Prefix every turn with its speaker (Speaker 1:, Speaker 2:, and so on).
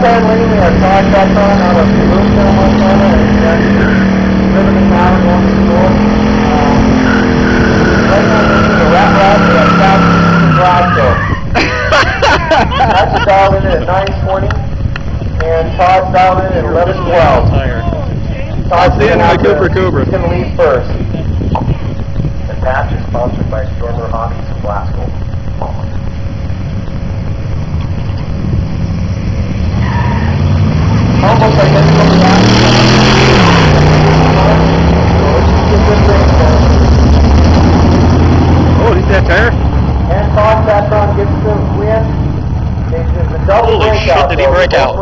Speaker 1: started leading our back on out of Louisville, Montana, and uh, living in town going to school. Um, right now, this is a rap at South Houston Glasgow. That's dialed in at 920, and Todd's dialed in at
Speaker 2: 1112.
Speaker 1: Todd's in the Cooper Cooper. He's going to leave first. The patch is sponsored by Stormer Hockey Glasgow.
Speaker 2: that tire? And
Speaker 1: Bob Capron gets the the double Holy breakout. shit, did he break out?